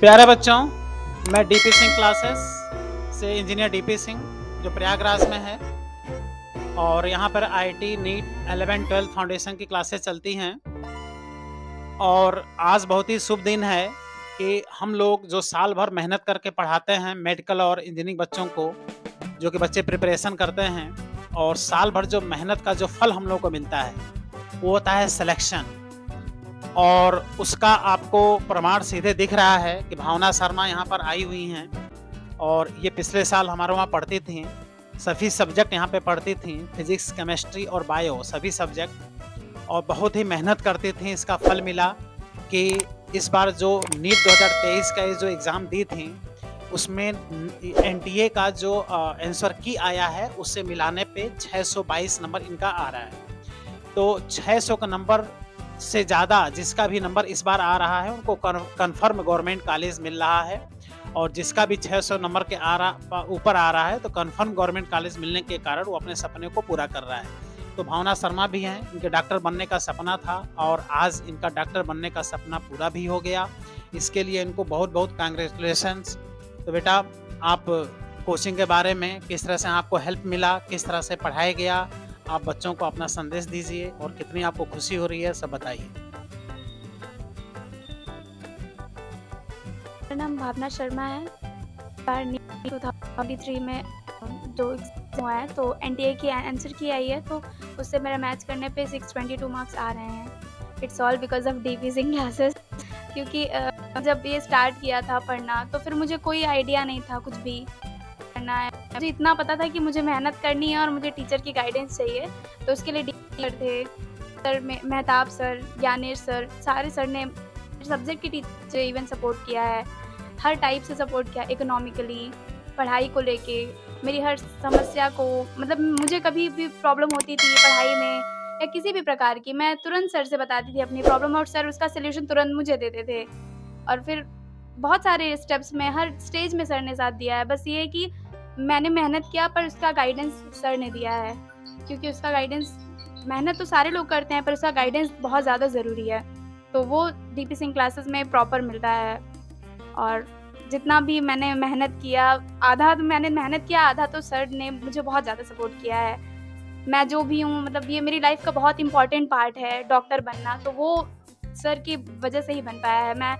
प्यारे बच्चों, मैं डीपी सिंह क्लासेस से इंजीनियर डीपी सिंह जो प्रयागराज में है। और यहाँ पर IT NEET eleven twelfth foundation की क्लासेस चलती हैं। और आज बहुत ही शुभ दिन है कि हम लोग जो साल भर मेहनत करके पढ़ाते हैं मेडिकल और इंजीनियरिंग बच्चों को, जो कि बच्चे प्रिपरेशन करते हैं, और साल भर जो मेहनत का जो फल हम लोग को मिलता है, वो होता है सिलेक्शन और उसका आपको प्रमाण सीधे दिख रहा है कि भावना शर्मा यहाँ पर आई हुई हैं और ये पिछले साल हमारे वहाँ पढ़ती थी। सभी सब्जेक्ट यहाँ पे पढ़ती थी फिजिक्स केमिस्ट्री और बायो सभी सब्जेक्ट और बहुत ही मेहनत करती थी, इसका फल मिला कि इस बार जो नीट 2023 का जो एग्ज़ाम दी थी, उसमें एनटीए का जो आंसर की आया है उससे मिलाने पे 622 नंबर इनका आ रहा है। तो 600 का नंबर से ज़्यादा जिसका भी नंबर इस बार आ रहा है, उनको कन्फर्म गवर्नमेंट कॉलेज मिल रहा है। और जिसका भी 600 नंबर के आ रहा ऊपर आ रहा है तो कन्फर्म गवर्नमेंट कॉलेज मिलने के कारण वो अपने सपने को पूरा कर रहा है। तो भावना शर्मा भी हैं, इनके डॉक्टर बनने का सपना था और आज इनका डॉक्टर बनने का सपना पूरा भी हो गया। इसके लिए इनको बहुत बहुत कांग्रेचुलेशन तो बेटा, आप कोचिंग के बारे में किस तरह से आपको हेल्प मिला, किस तरह से पढ़ाया गया आप बच्चों को अपना संदेश दीजिए और कितनी आपको खुशी हो रही है, सब बताइए। मेरा नाम भावना शर्मा है। टू थाउज़ेंड में जो हुआ है तो एन की आंसर की आई है तो उससे मेरा मैच करने पे 622 मार्क्स आ रहे हैं। It's all because of D Singh classes क्योंकि जब ये स्टार्ट किया था पढ़ना तो फिर मुझे कोई आइडिया नहीं था कुछ भी। करना है। मुझे इतना पता था कि मुझे मेहनत करनी है और मुझे टीचर की गाइडेंस चाहिए तो उसके लिए टीचर थे, sir Mehtab sir Gyanesh sir, सारे सर ने सब्जेक्ट की टीचर इवन सपोर्ट किया है। हर टाइप से सपोर्ट किया इकोनॉमिकली पढ़ाई को लेके। मेरी हर समस्या को मतलब मुझे कभी भी प्रॉब्लम होती थी पढ़ाई में या किसी भी प्रकार की, मैं तुरंत सर से बताती थी अपनी प्रॉब्लम और सर उसका सोल्यूशन तुरंत मुझे देते थे। और फिर बहुत सारे स्टेप्स में, हर स्टेज में सर ने साथ दिया है। बस ये कि मैंने मेहनत किया, पर उसका गाइडेंस सर ने दिया है। क्योंकि उसका गाइडेंस मेहनत तो सारे लोग करते हैं, पर उसका गाइडेंस बहुत ज़्यादा ज़रूरी है। तो वो डी पी सिंह क्लासेस में प्रॉपर मिलता है। और जितना भी मैंने मेहनत किया, आधा तो मैंने मेहनत किया, आधा तो सर ने मुझे बहुत ज़्यादा सपोर्ट किया है। मैं जो भी हूँ मतलब ये मेरी लाइफ का बहुत इंपॉर्टेंट पार्ट है डॉक्टर बनना तो वो सर की वजह से ही बन पाया है। मैं